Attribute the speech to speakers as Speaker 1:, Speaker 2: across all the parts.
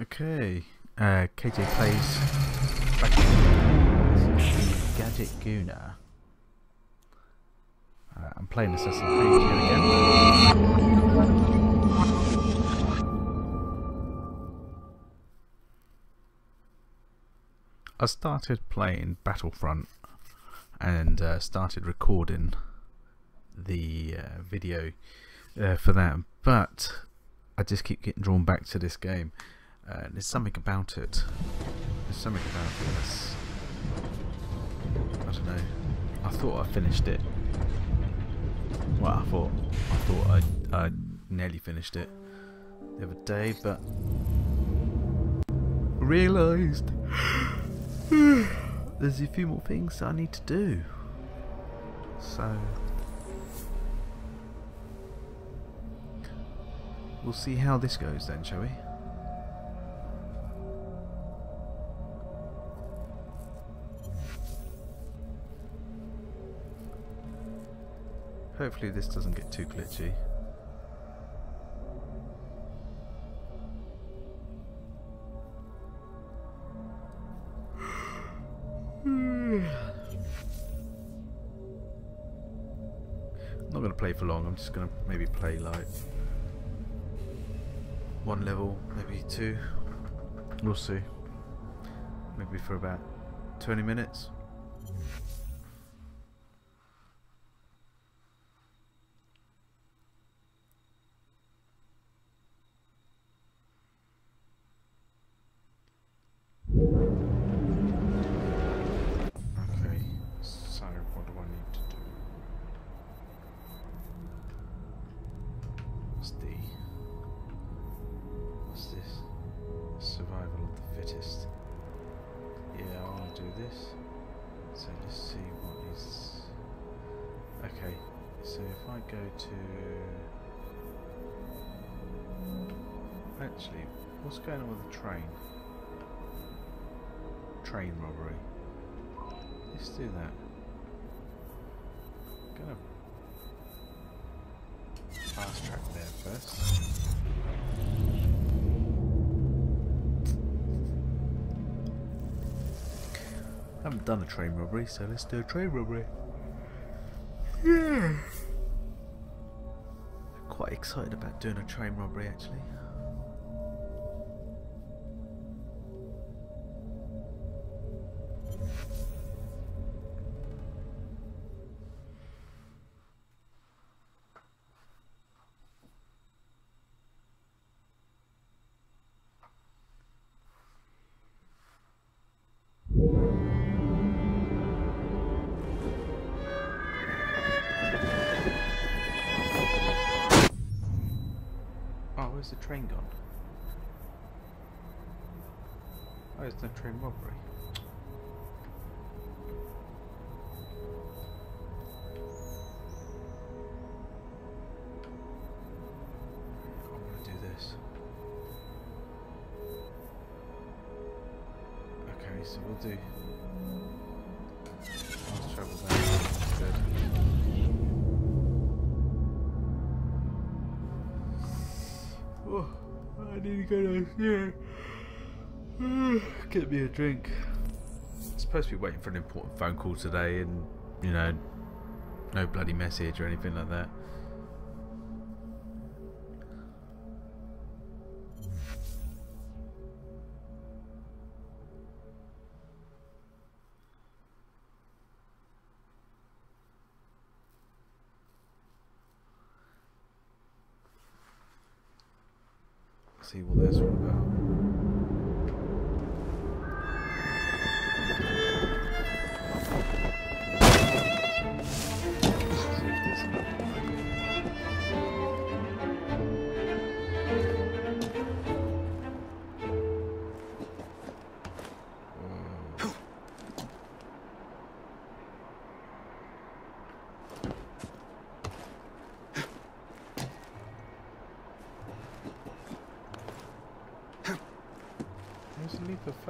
Speaker 1: Okay, uh, KJ plays Gadget Gooner. Uh, I'm playing Assassin's Creed here again. I started playing Battlefront and uh, started recording the uh, video uh, for that, but I just keep getting drawn back to this game. Uh, there's something about it. There's something about this. I don't know. I thought I finished it. Well, I thought I thought I I nearly finished it the other day, but realised there's a few more things I need to do. So we'll see how this goes then, shall we? Hopefully this doesn't get too glitchy. I'm not going to play for long, I'm just going to maybe play like one level, maybe two. We'll see. Maybe for about 20 minutes. Robbery, so let's do a train robbery. Yeah. Quite excited about doing a train robbery actually. Where's the train gone? Oh, it's no train robbery. I need to go downstairs. Get me a drink. I'm supposed to be waiting for an important phone call today, and you know, no bloody message or anything like that. See what that's all about.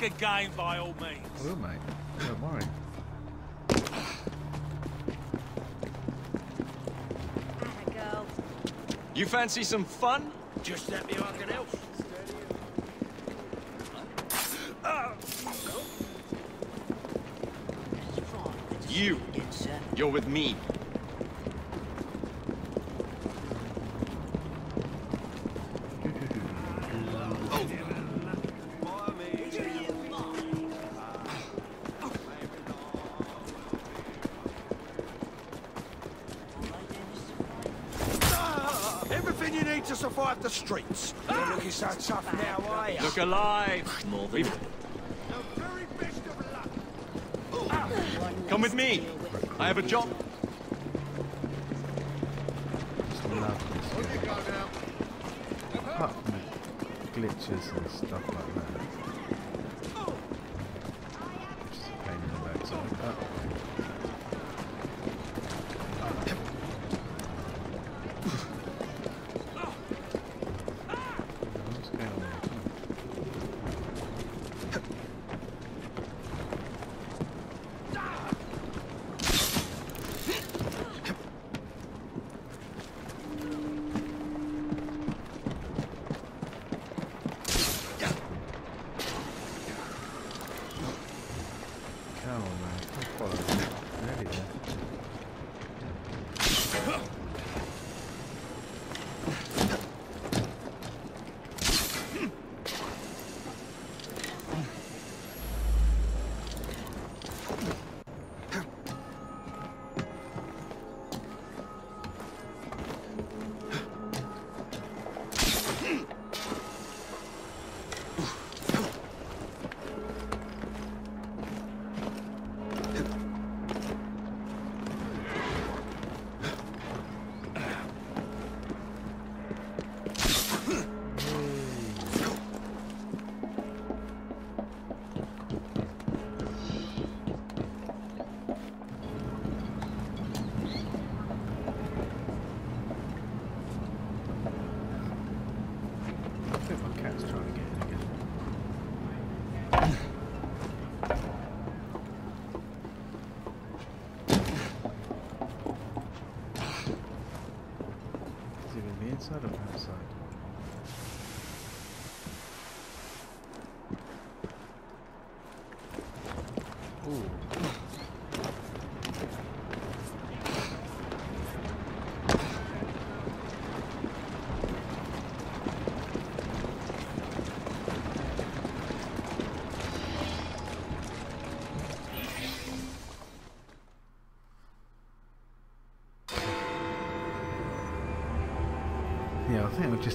Speaker 2: back again by all means.
Speaker 1: I will, mate. Don't worry.
Speaker 3: girl.
Speaker 4: You fancy some fun?
Speaker 2: Just let me I can help.
Speaker 4: You. You're with me.
Speaker 2: Streets. You're looking so tough now, are you?
Speaker 4: Look alive. We've...
Speaker 2: The very best of luck. Ah!
Speaker 4: Come with me. I have a job.
Speaker 1: Love this game. Apart from glitches and stuff like that.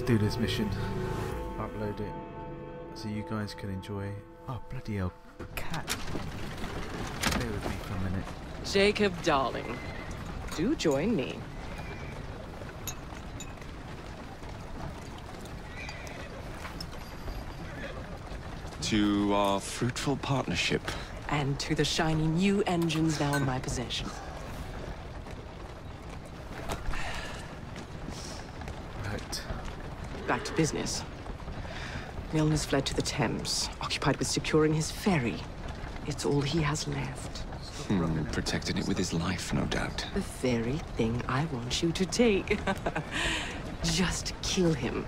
Speaker 1: Do this mission, upload it, so you guys can enjoy. Oh bloody hell, cat! Stay with me for a minute.
Speaker 5: Jacob, darling, do join me.
Speaker 4: To our fruitful partnership.
Speaker 5: And to the shiny new engines now in my possession.
Speaker 1: Right.
Speaker 5: Back to business. Milner's fled to the Thames, occupied with securing his ferry. It's all he has left.
Speaker 4: Hmm, protected it with his life, no doubt.
Speaker 5: The very thing I want you to take. Just kill him.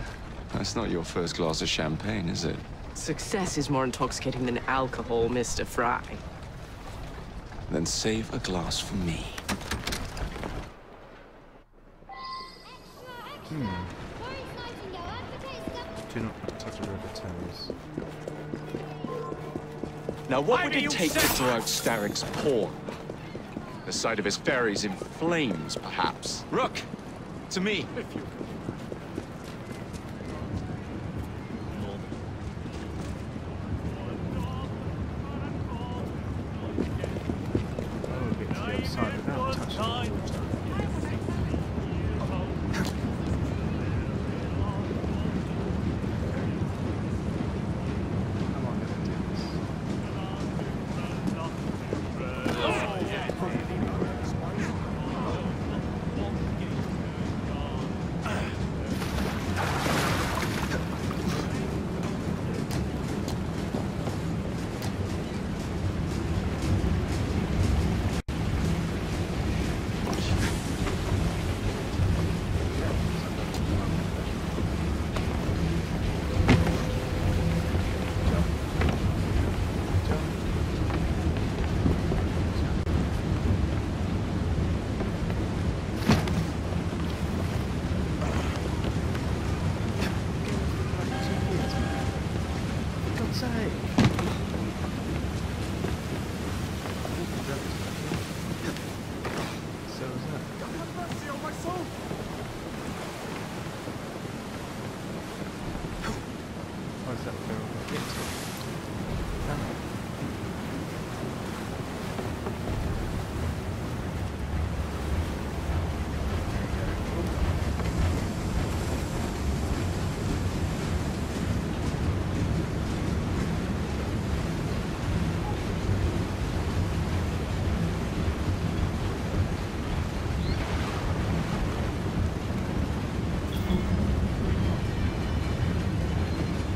Speaker 4: That's not your first glass of champagne, is it?
Speaker 5: Success is more intoxicating than alcohol, Mr. Fry.
Speaker 4: Then save a glass for me. Now, what
Speaker 2: Why
Speaker 4: would it take to
Speaker 2: say-
Speaker 4: throw out Starrick's pawn? The sight of his ferries in flames, perhaps. Rook, to me.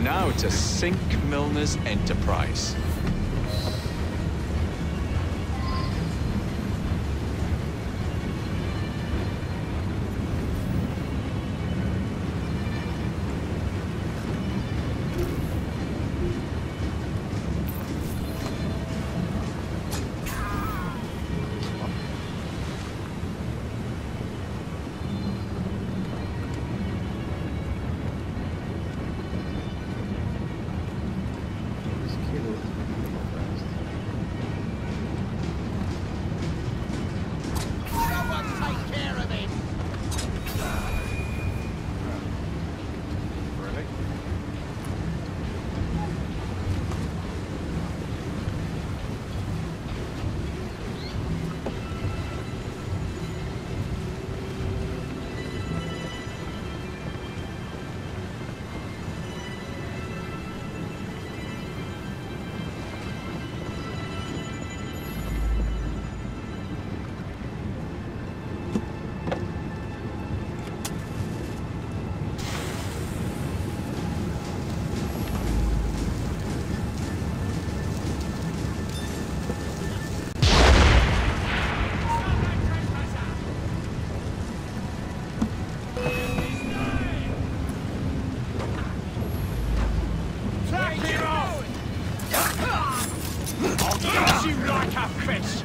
Speaker 2: Now to sink Milner's enterprise.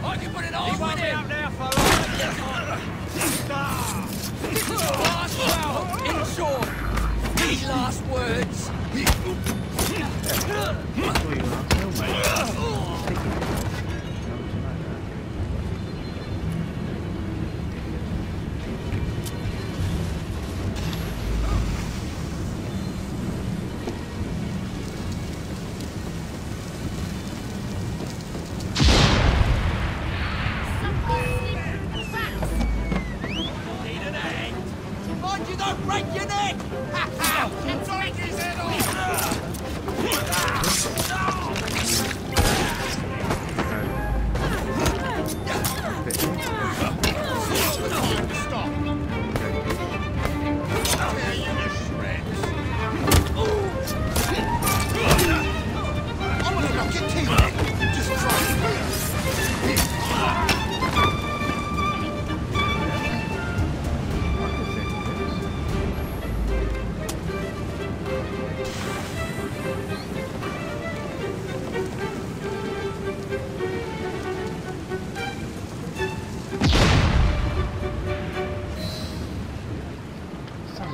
Speaker 1: I can put it all with him! Out now, this last round, in last words.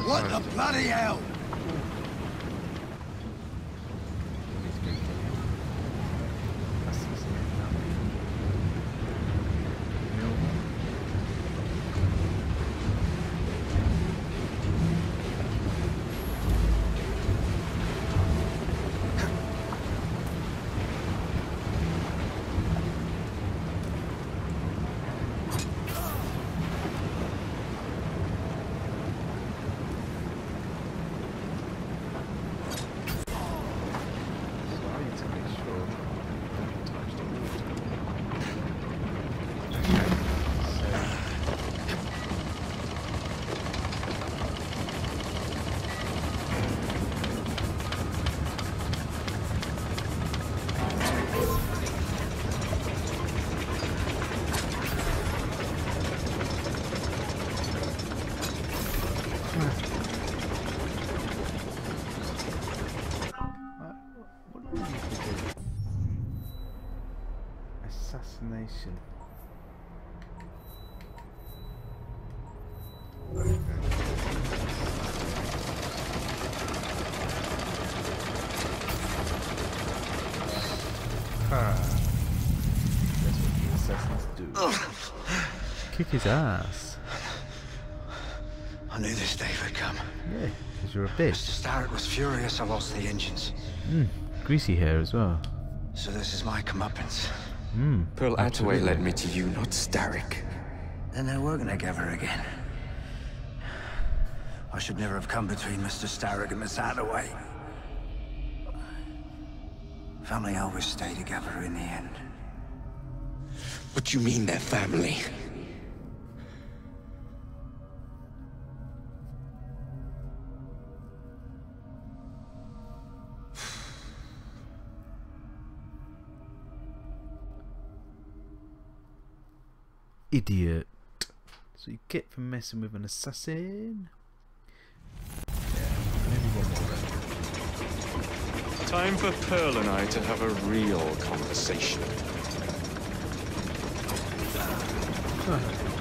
Speaker 6: What
Speaker 1: the bloody hell? His ass.
Speaker 7: I knew this day would come.
Speaker 1: Yeah, because you're a bitch.
Speaker 7: Mr.
Speaker 1: bitch.
Speaker 7: Starrick was furious I lost the engines.
Speaker 1: Mm, greasy hair as well.
Speaker 7: So this is my comeuppance.
Speaker 1: Mm,
Speaker 4: Pearl Attaway led me to you, not Starrick.
Speaker 7: Then they're working together again. I should never have come between Mr. Starrick and Miss Attaway. Family always stay together in the end.
Speaker 2: What do you mean they're family?
Speaker 1: Idiot. So you get for messing with an assassin. Yeah, maybe one more.
Speaker 4: Time for Pearl and I to have a real conversation.
Speaker 1: Bitch.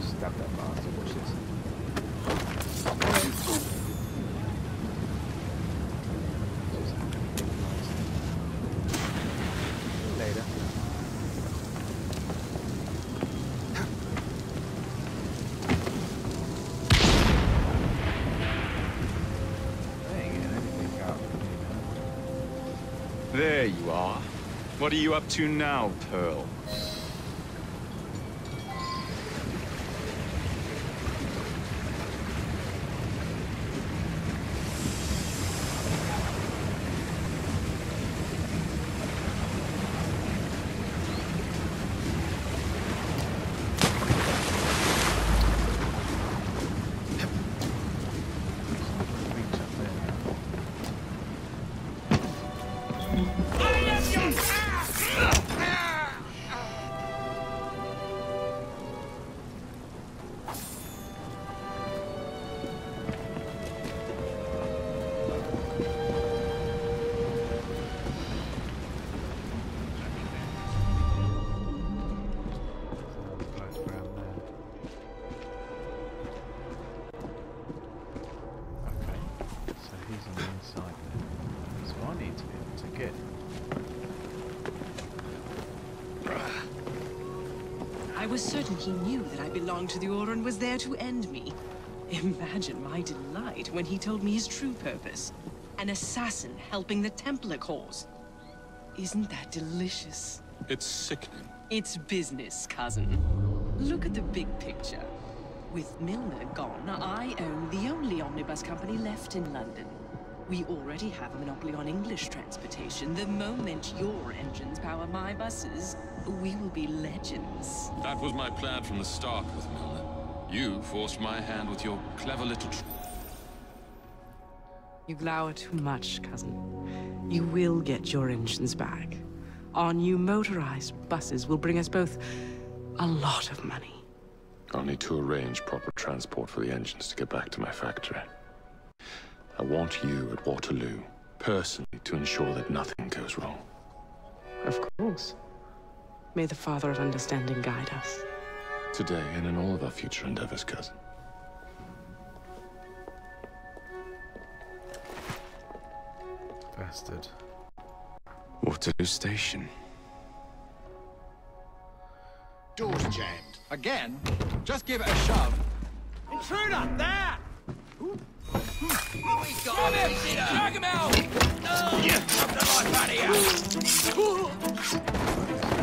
Speaker 1: Stab that bastard, watch this. Later. They ain't getting anything out of me.
Speaker 4: There you are. What are you up to now, Pearl?
Speaker 1: I
Speaker 5: was certain he knew that I belonged to the Order and was there to end me. Imagine my delight when he told me his true purpose. An assassin helping the Templar cause. Isn't that delicious?
Speaker 2: It's sickening.
Speaker 5: It's business, cousin. Look at the big picture. With Milner gone, I own the only omnibus company left in London. We already have a monopoly on English transportation. The moment your engines power my buses, we will be legends.
Speaker 8: That was my plan from the start with Milner. You forced my hand with your clever little... tr-
Speaker 5: You glower too much, cousin. You will get your engines back. Our new motorized buses will bring us both a lot of money.
Speaker 8: I'll need to arrange proper transport for the engines to get back to my factory. I want you at Waterloo, personally, to ensure that nothing goes wrong.
Speaker 5: Of course. May the Father of Understanding guide us.
Speaker 8: Today and in all of our future endeavors, cousin.
Speaker 1: Bastard.
Speaker 4: Waterloo Station.
Speaker 2: Door's jammed. Again? Just give it a shove. Intruder! There! We got him! Drag him out! Oh, yeah, the life out of here!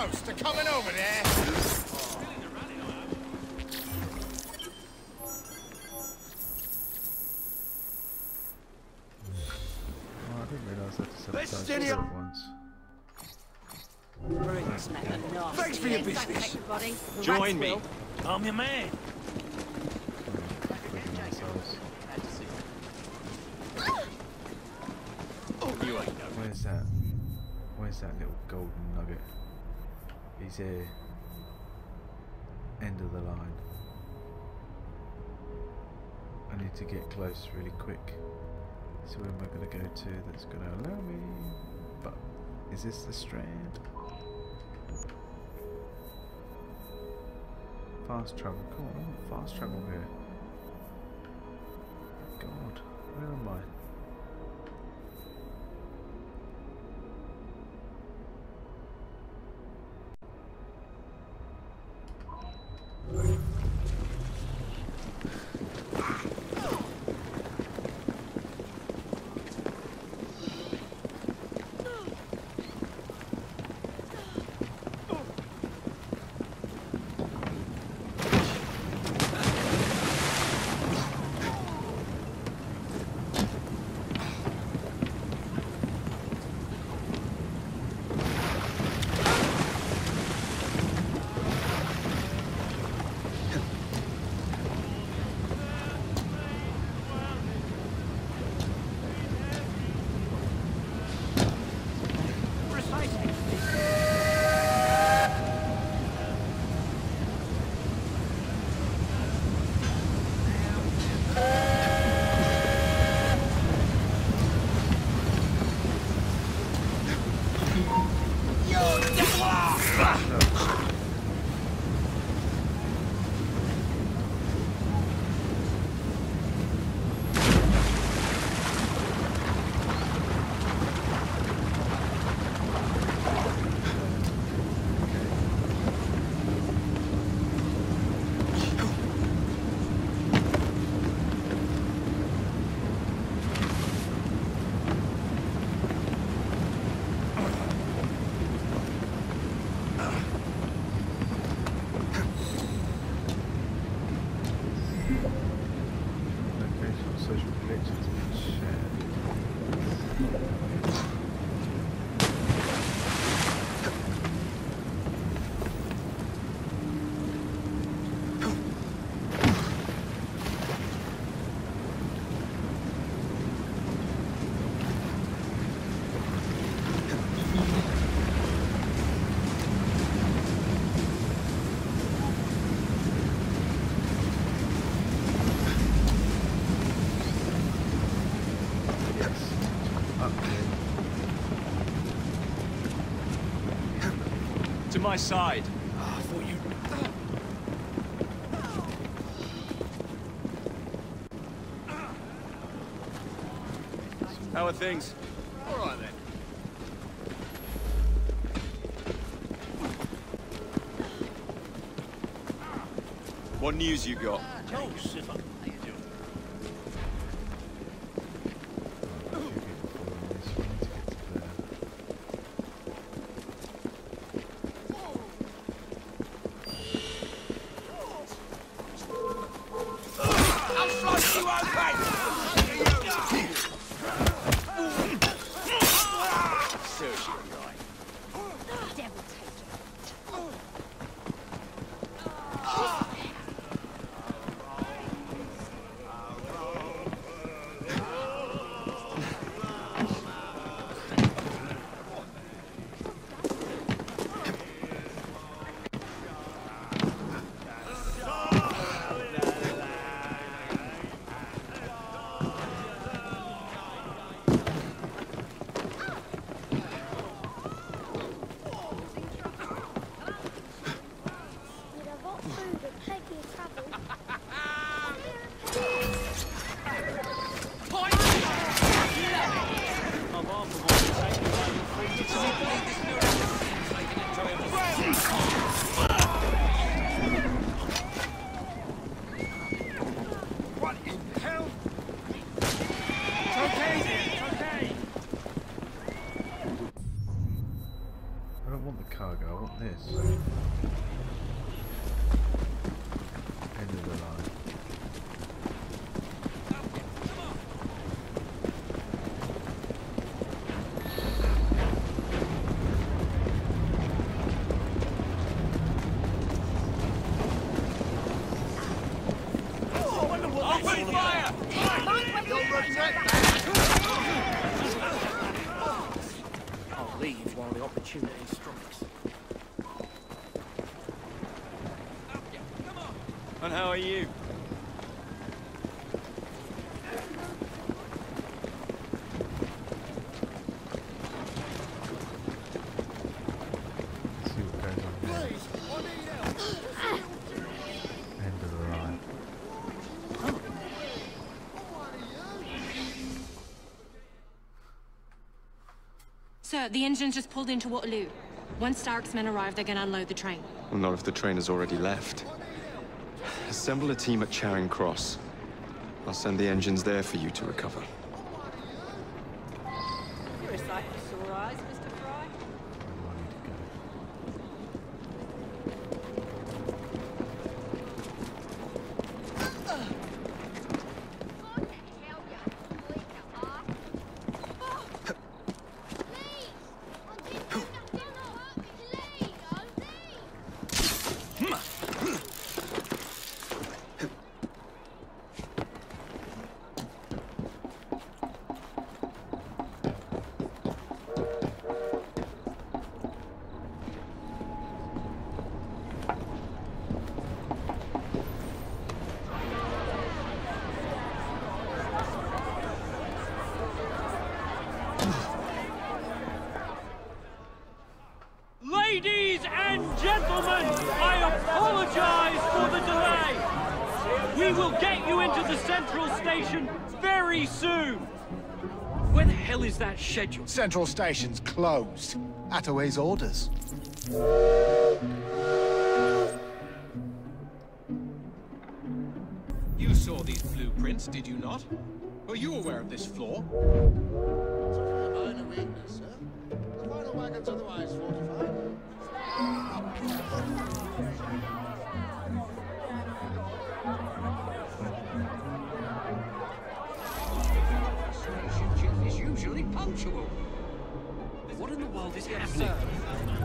Speaker 2: Close to coming over there.
Speaker 1: Oh, I didn't realise I had to
Speaker 2: Let's
Speaker 1: sabotage
Speaker 2: steady
Speaker 1: at uh, once.
Speaker 2: Thanks for your business.
Speaker 4: Join me.
Speaker 2: I'm your man.
Speaker 1: Clicking.
Speaker 4: You ain't no
Speaker 1: Where's that? Where's that little golden nugget? He's here. End of the line. I need to get close really quick. So where am I going to go to that's going to allow me? But is this the strand? Fast travel. Come on, fast travel here. God, where am I?
Speaker 9: My side.
Speaker 1: Ah, I thought you...
Speaker 9: How are things?
Speaker 1: All right then.
Speaker 9: What news you got?
Speaker 1: Oh,
Speaker 10: Sir, the engine's just pulled into Waterloo. Once Starrick's men arrive, they're gonna unload the train.
Speaker 9: Well, not if the train has already left. Assemble a team at Charing Cross. I'll send the engines there for you to recover.
Speaker 11: Central
Speaker 1: Station's closed. Attaway's orders. You saw these blueprints, did you not? Were you aware of this floor?
Speaker 2: Minor weakness, sir. The final wagon's otherwise
Speaker 11: punctual. What in the world is happening?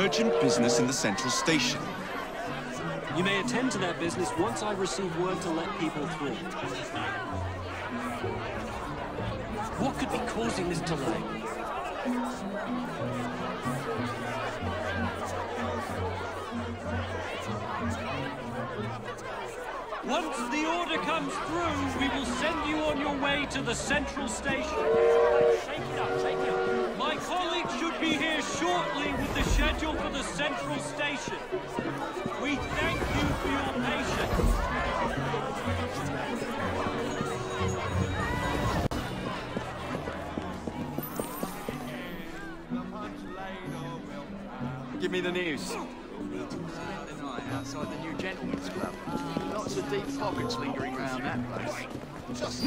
Speaker 4: Urgent business in the central station.
Speaker 9: You may attend to that business once I receive word to let people through. What could be causing this delay? Once the order comes through, we will send you on your way to the central station. Take it up, take it up. My colleague be here shortly with the schedule for the central station. We thank you for your patience.
Speaker 4: Give me the news.
Speaker 12: The night outside the new gentleman's club. Lots of deep pockets lingering around that place.
Speaker 2: Just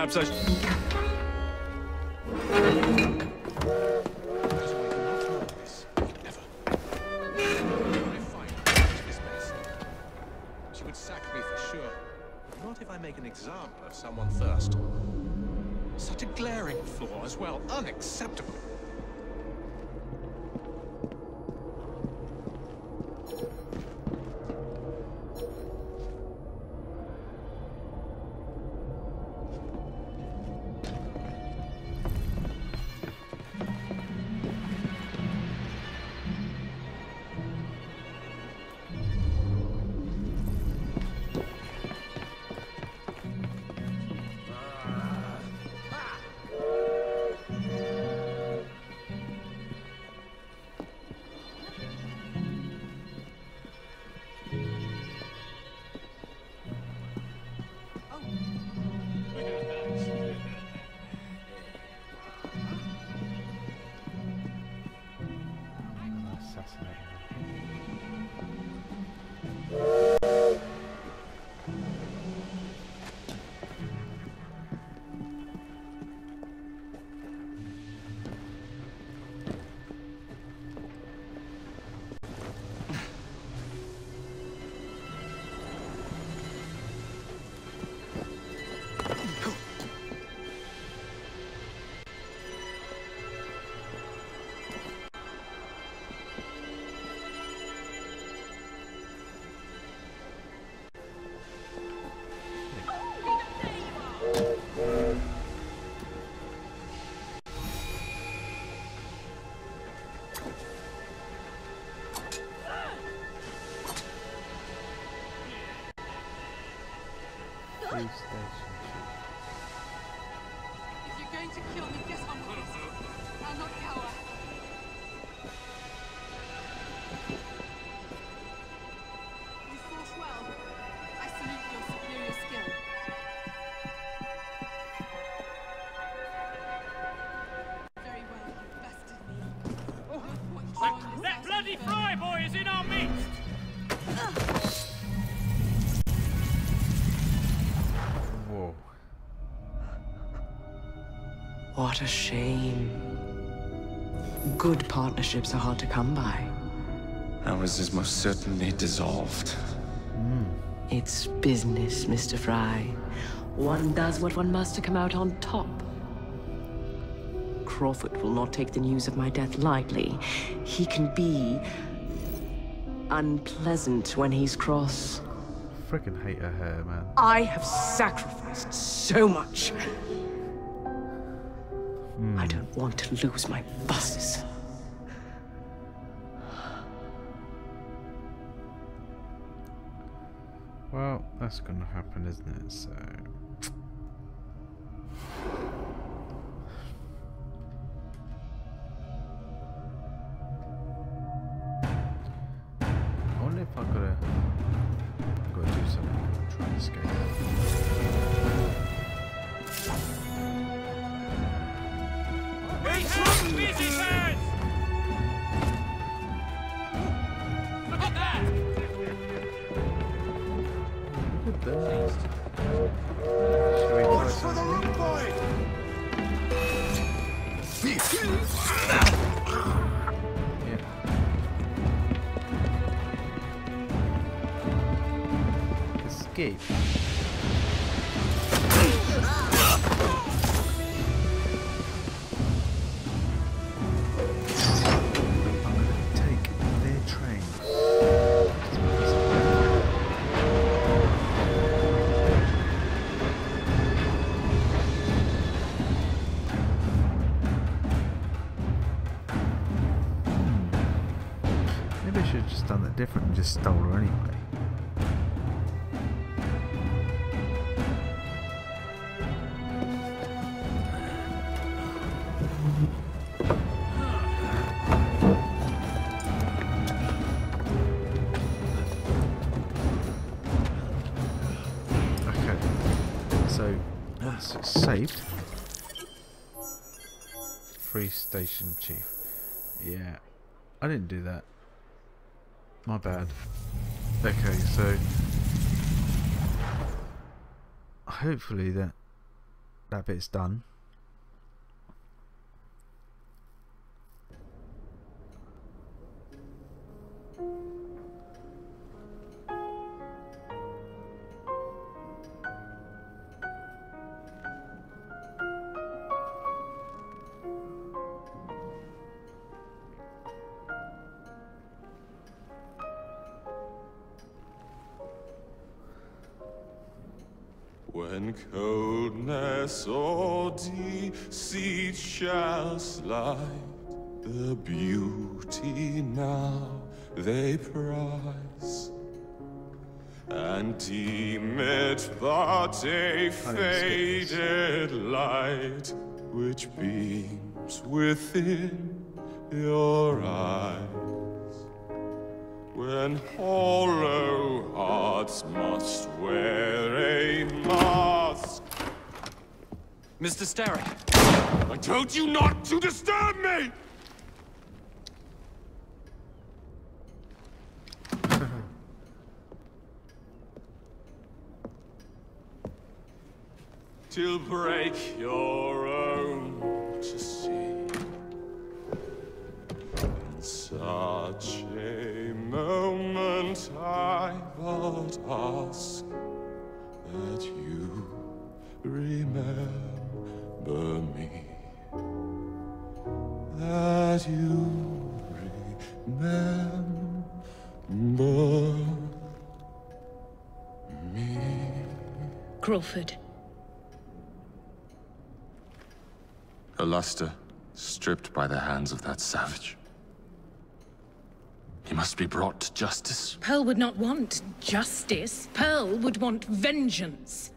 Speaker 13: Perhaps I
Speaker 14: If
Speaker 3: you're going What
Speaker 5: a shame. Good partnerships are hard to come by.
Speaker 7: Ours is most certainly dissolved. Hmm.
Speaker 5: It's business, Mr. Fry. One does what one must to come out on top. Crawford will not take the news of my death lightly. He can be unpleasant when he's cross.
Speaker 1: Freaking hate her hair, man.
Speaker 5: I have sacrificed so much. Want to lose my bosses.
Speaker 1: Well, that's gonna happen, isn't it? So.
Speaker 15: That.
Speaker 1: Shall we try? Yeah. Escape. Station chief. Yeah, I didn't do that. My bad. Okay, so hopefully that that bit's done.
Speaker 8: When coldness or deceit shall slide, the beauty now they prize, and deem it but a faded light which beams within
Speaker 4: Mr. Starrick!
Speaker 8: I told you not to disturb me! Till break your
Speaker 16: Crawford.
Speaker 8: Her luster stripped by the hands of that savage. He must be brought to justice.
Speaker 16: Pearl would not want justice. Pearl would want vengeance.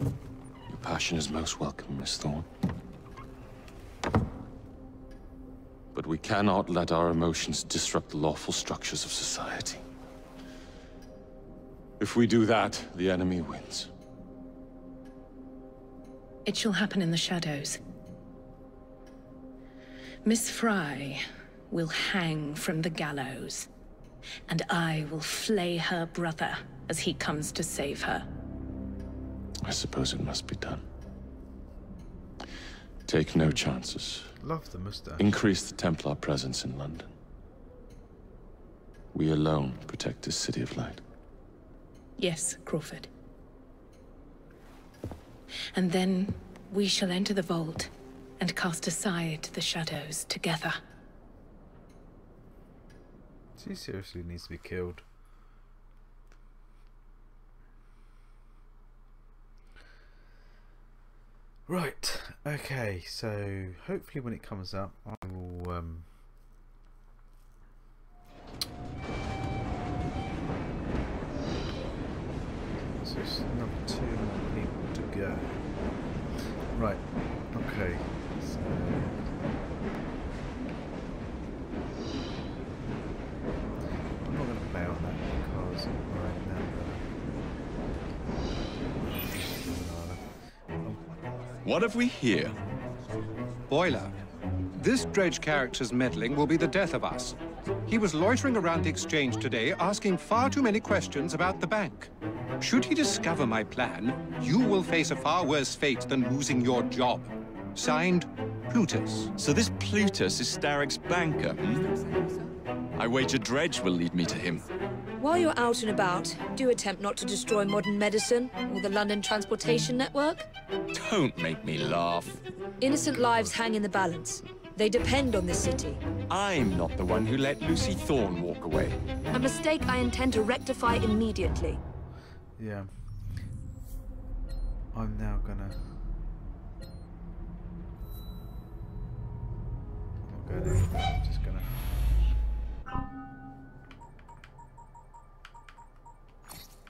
Speaker 8: Your passion is most welcome, Miss Thorne. But we cannot let our emotions disrupt the lawful structures of society. If we do that, the enemy wins.
Speaker 16: It shall happen in the shadows. Miss Fry will hang from the gallows, and I will flay her brother as he comes to save her.
Speaker 8: I suppose it must be done. Take no chances.
Speaker 1: Love the moustache.
Speaker 8: Increase the Templar presence in London. We alone protect this city of light.
Speaker 16: Yes, Crawford. And then we shall enter the vault and cast aside the shadows together.
Speaker 1: She seriously needs to be killed. Right, okay, so hopefully when it comes up I will um So it's another two more people to go. Right, okay. So I'm not going to play on that because right now.
Speaker 2: What have we here? Boiler. This Dredge character's meddling will be the death of us. He was loitering around the exchange today, asking far too many questions about the bank. Should he discover my plan, you will face a far worse fate than losing your job. Signed, Plutus.
Speaker 4: So this Plutus is Starrick's banker, hmm? I wager Dredge will lead me to him.
Speaker 17: While you're out and about, do attempt not to destroy modern medicine or the London transportation network.
Speaker 4: Don't make me laugh.
Speaker 17: Innocent lives hang in the balance. They depend on this city.
Speaker 4: I'm not the one who let Lucy Thorne walk away.
Speaker 17: A mistake I intend to rectify immediately.
Speaker 1: Yeah. I'm now gonna. I'm not going I'm just gonna.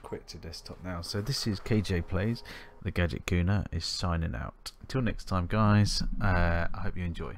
Speaker 1: Quit to desktop now. So this is KJ Plays. The Gadget Gooner is signing out. Until next time, guys. Uh, I hope you enjoy.